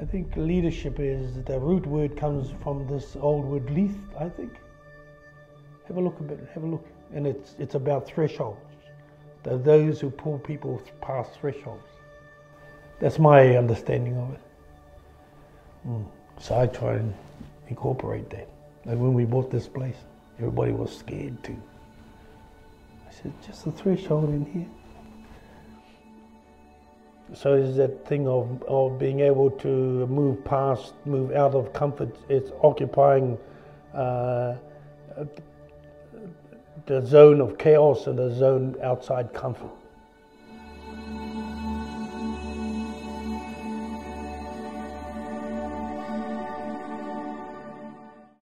I think leadership is the root word comes from this old word leith, I think. Have a look a bit, have a look. And it's, it's about thresholds. They're those who pull people past thresholds. That's my understanding of it. Mm. So I try and incorporate that. Like when we bought this place, everybody was scared too. I said, just a threshold in here. So it's that thing of, of being able to move past, move out of comfort. It's occupying uh, the zone of chaos and the zone outside comfort.